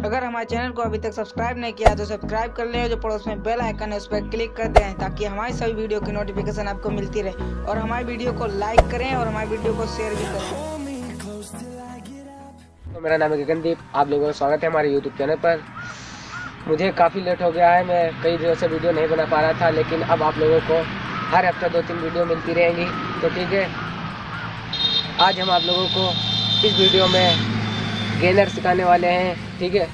अगर हमारे चैनल को अभी तक सब्सक्राइब नहीं किया तो सब्सक्राइब कर लें जो पड़ोस में बेल आइकन है, उस पर क्लिक कर दें ताकि हमारी सभी वीडियो की नोटिफिकेशन आपको मिलती रहे। और हमारी वीडियो को लाइक करें और हमारी वीडियो को शेयर भी करें। तो मेरा नाम है गगनदीप, आप लोगों का स्वागत है हमारे यूट्यूब चैनल पर। मुझे काफ़ी लेट हो गया है, मैं कई दिनों से वीडियो नहीं बना पा रहा था, लेकिन अब आप लोगों को हर हफ़्ते दो तीन वीडियो मिलती रहेंगी। तो ठीक है, आज हम आप लोगों को इस वीडियो में गेनर सिखाने वाले हैं, ठीक है?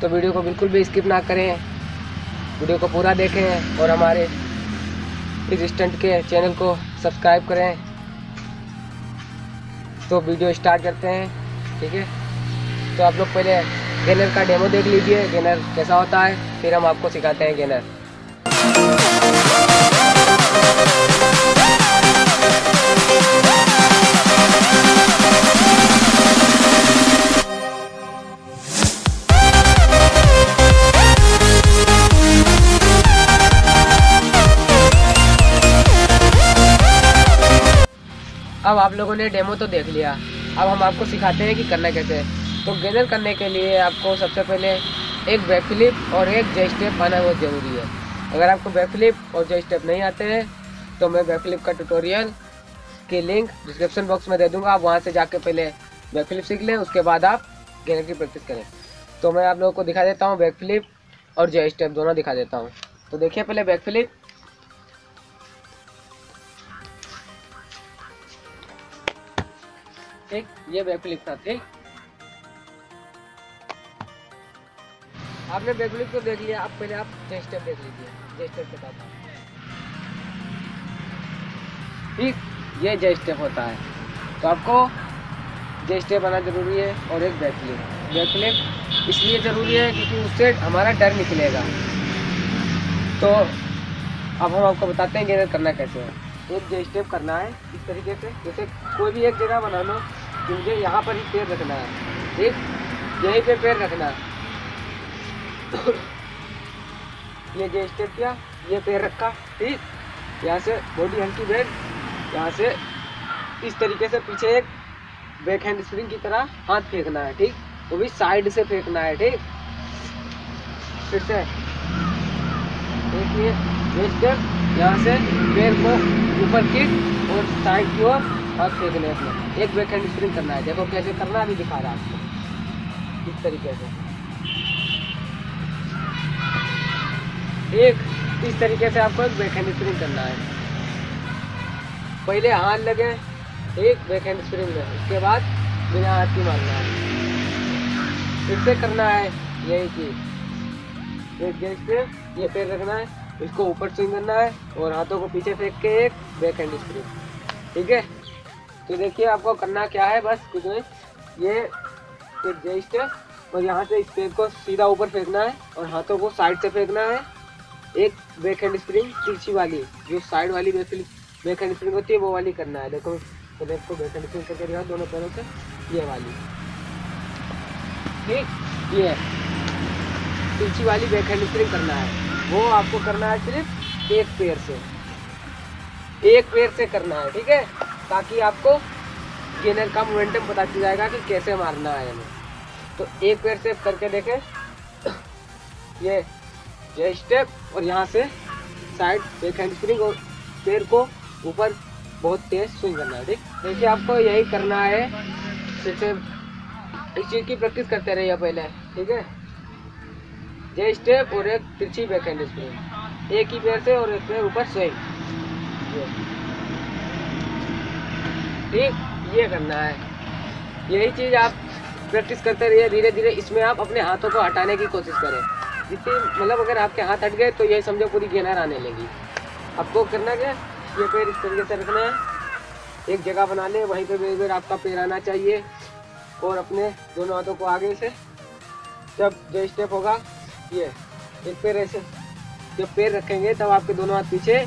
तो वीडियो को बिल्कुल भी स्किप ना करें। वीडियो को पूरा देखें और हमारे इस स्टंट के चैनल को सब्सक्राइब करें। तो वीडियो स्टार्ट करते हैं, ठीक है? तो आप लोग पहले गेनर का डेमो देख लीजिए गेनर कैसा होता है, फिर हम आपको सिखाते हैं गेनर अब आप लोगों ने डेमो तो देख लिया। अब हम आपको सिखाते हैं कि करना कैसे। तो गेनर करने के लिए आपको सबसे पहले एक बैक फ्लिप और एक जे स्टेप आना बहुत ज़रूरी है। अगर आपको बैक फ्लिप और जे स्टेप नहीं आते हैं तो मैं बैक फ्लिप का ट्यूटोरियल की लिंक डिस्क्रिप्शन बॉक्स में दे दूँगा। आप वहाँ से जाके पहले बैक फ्लिप सीख लें, उसके बाद आप गेनर की प्रैक्टिस करें। तो मैं आप लोगों को दिखा देता हूँ बैक फ्लिप और जे स्टेप दोनों दिखा देता हूँ। तो देखिए पहले बैक फ्लिप ठीक, ये बैक फ्लिप था, ठीक। आपने बैक फ्लिप को देख लिया अब पहले आप जे स्टेप देख लीजिए जे स्टेप के साथ ठीक, ये जे स्टेप होता है। तो आपको जे स्टेप आना ज़रूरी है और एक बैक फ्लिप बैक फ्लिप इसलिए ज़रूरी है क्योंकि उससे हमारा डर निकलेगा। तो अब हम आपको बताते हैं गेनर करना कैसे है। एक जे स्टेप करना है, इस तरीके से। जैसे कोई भी एक जगह बना लो कि मुझे यहाँ पर ही पैर रखना है। ठीक यहीं पे पैर रखना है। ये जे स्टेप किया, ये पैर रखा, ठीक? यहाँ से बॉडी हल्की बेड यहाँ से इस तरीके से पीछे एक बैक हैंड स्प्रिंग की तरह हाथ फेंकना है, ठीक? वो भी साइड से फेंकना है, ठीक? फिर से। देखिए यहाँ से पैर को ऊपर किक और साइड की ओर हाथ फेंकने अपने एक बैक हैंड स्प्रिंग करना है। देखो कैसे करना है, अभी दिखा रहा है आपको। इस तरीके से। एक, इस तरीके से आपको एक बैक हैंड स्प्रिंग करना है। पहले हाथ लगे, एक बैक हैंड स्प्रिंग में। उसके बाद बिना हाथ की मारना है। फिर से करना है यही चीज़ एक जैसे ये पैर रखना है, इसको ऊपर स्विंग करना है और हाथों को पीछे फेंक के एक बैक हैंड स्प्रिंग ठीक है? तो देखिए आपको करना क्या है, बस कुछ नहीं। ये एक जेस्ट है और यहाँ से इस पैर को सीधा ऊपर फेंकना है, और हाथों को साइड से फेंकना है। एक बैक हैंड स्प्रिंग तिरछी वाली, जो साइड वाली बैक हैंड स्प्रिंग होती है, वो वाली करना है। देखो तो देखो, बैक हैंड स्प्रिंग करके दिखा दोनों पैरों से, ये वाली। ठीक, ये। तिरछी वाली बैक हैंड स्प्रिंग करना है। वो आपको करना है सिर्फ़ एक पैर से। एक पैर से करना है, ठीक है? ताकि आपको गेनर का मोमेंटम पता चल जाएगा कि कैसे मारना है हमें तो एक पैर से करके देखें। ये ये स्टेप और यहाँ से साइड बैक हैंड स्प्रिंग और पैर को ऊपर बहुत तेज स्विंग करना है, ठीक? देखिए, आपको यही करना है। जैसे इस चीज़ की प्रैक्टिस करते रहिए पहले, ठीक है? ये स्टेप और एक तिरछी बैक हैंड स्प्रिंग एक ही पैर से और एक पैर ऊपर स्विंग ठीक ये करना है। यही चीज़ आप प्रैक्टिस करते रहिए धीरे धीरे इसमें आप अपने हाथों को हटाने की कोशिश करें। जितनी मतलब अगर आपके हाथ हट गए तो यही समझो पूरी गेनर आने लगी। आपको करना क्या? ये पैर इस तरीके से रखना है। एक जगह बना ले, वहीं पे बेर बेर आपका पैर आना चाहिए। और अपने दोनों हाथों को आगे से जब जो स्टेप होगा, ये, एक पैर ऐसे, जब पैर रखेंगे, तब आपके दोनों हाथ पीछे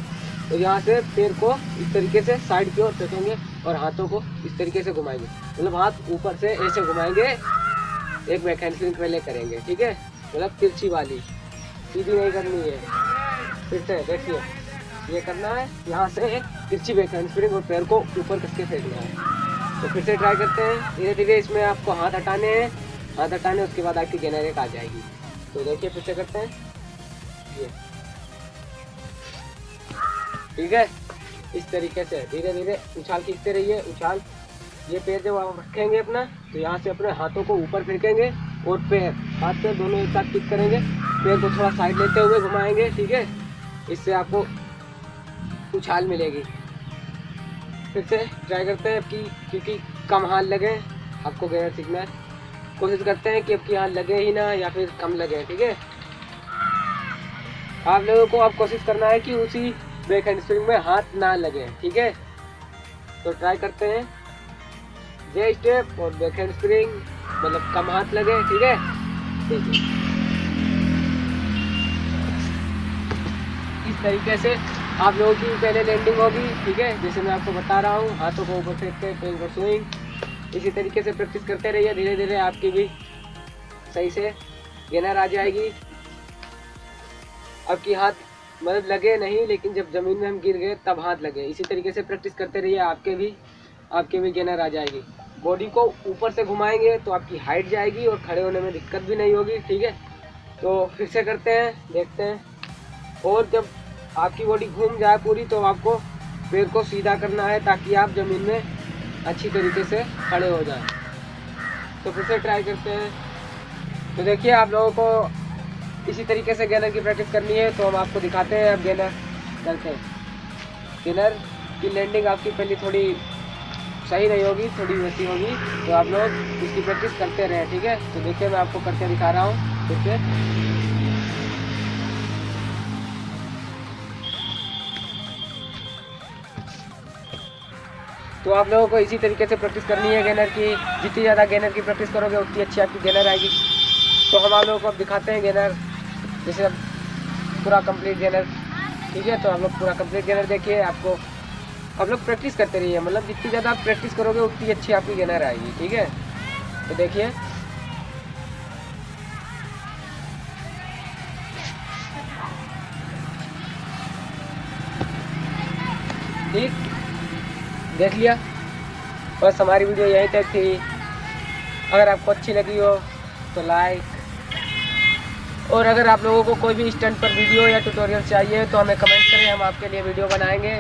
तो यहाँ से पैर को इस तरीके से साइड की ओर फेंकेंगे और हाथों को इस तरीके से घुमाएँगे। मतलब हाथ ऊपर से ऐसे घुमाएँगे, एक हैंड पहले करेंगे, ठीक है? मतलब तिरछी वाली। सीधी नहीं करनी है। फिर से देखिए, ये करना है, यहाँ से एक तिरछी बैक हैंड स्प्रिंग और पैर को ऊपर करके फेंकना है। तो फिर से ट्राई करते हैं। धीरे धीरे इसमें आपको हाथ हटाने हैं। हाथ हटाने, उसके बाद आपकी गेनर एक आ जाएगी। तो देखिए, फिर से करते हैं। ये। ठीक है? इस तरीके से, धीरे धीरे, उछाल खींचते रहिए, उछाल। ये पैर जब आप रखेंगे अपना तो यहाँ से अपने हाथों को ऊपर फेंकेंगे और पैर, हाथ पैर दोनों एक साथ किक करेंगे। पैर को थोड़ा साइड लेते हुए घुमाएँगे, ठीक है? इससे आपको उछाल मिलेगी। फिर से ट्राई करते हैं कि, क्योंकि कम हाथ लगे, आपको गैर सीखना है। कोशिश करते हैं कि आपकी हाथ लगे ही ना, या फिर कम लगे, ठीक है? आप लोगों को अब कोशिश करना है कि उसी बैक हैंड स्प्रिंग में हाथ ना लगे, ठीक है? तो ट्राई करते हैं। जे स्टेप और बैक हैंड स्प्रिंग मतलब कम हाथ लगे, ठीक है? इस तरीके से आप लोगों की पहले लैंडिंग होगी, ठीक है? जैसे मैं आपको बता रहा हूँ, हाथों को ऊपर फेंक के पेन को स्विंग इसी तरीके से प्रैक्टिस करते रहिए धीरे धीरे आपकी भी सही से गेनर आ जाएगी। आपकी हाथ मतलब लगे नहीं, लेकिन जब ज़मीन में हम गिर गए, तब हाथ लगे। इसी तरीके से प्रैक्टिस करते रहिए, आपके भी आपके भी गेनर आ जाएगी। बॉडी को ऊपर से घुमाएँगे तो आपकी हाइट जाएगी और खड़े होने में दिक्कत भी नहीं होगी, ठीक है? तो फिर से करते हैं, देखते हैं। और जब आपकी बॉडी घूम जाए पूरी तो आपको पैर को सीधा करना है, ताकि आप ज़मीन में अच्छी तरीके से खड़े हो जाए। तो फिर से ट्राई करते हैं। तो देखिए, आप लोगों को इसी तरीके से गेनर की प्रैक्टिस करनी है तो हम आपको दिखाते हैं, अब गेनर करते हैं। गेनर की लैंडिंग आपकी पहले थोड़ी सही नहीं होगी, थोड़ी वैसी होगी तो आप लोग इसकी प्रैक्टिस करते रहें, ठीक है? तो देखिए, मैं आपको करके दिखा रहा हूँ से। तो आप लोगों को इसी तरीके से प्रैक्टिस करनी है गेनर की, जितनी ज़्यादा गेनर की प्रैक्टिस करोगे, उतनी अच्छी आपकी गेनर आएगी। तो हम आप लोगों को अब दिखाते हैं गेनर। जैसे अब पूरा कंप्लीट गेनर ठीक है? तो आप लोग पूरा कंप्लीट गेनर देखिए, आपको, आप लोग प्रैक्टिस करते रहिए। मतलब जितनी ज़्यादा आप प्रैक्टिस करोगे, उतनी अच्छी आपकी गेनर आएगी, ठीक है? तो देखिए। ठीक? देख लिया? बस हमारी वीडियो यहीं तक थी। अगर आपको अच्छी लगी हो तो लाइक और अगर आप लोगों को कोई भी स्टंट पर वीडियो या ट्यूटोरियल चाहिए तो हमें कमेंट करें, हम आपके लिए वीडियो बनाएँगे।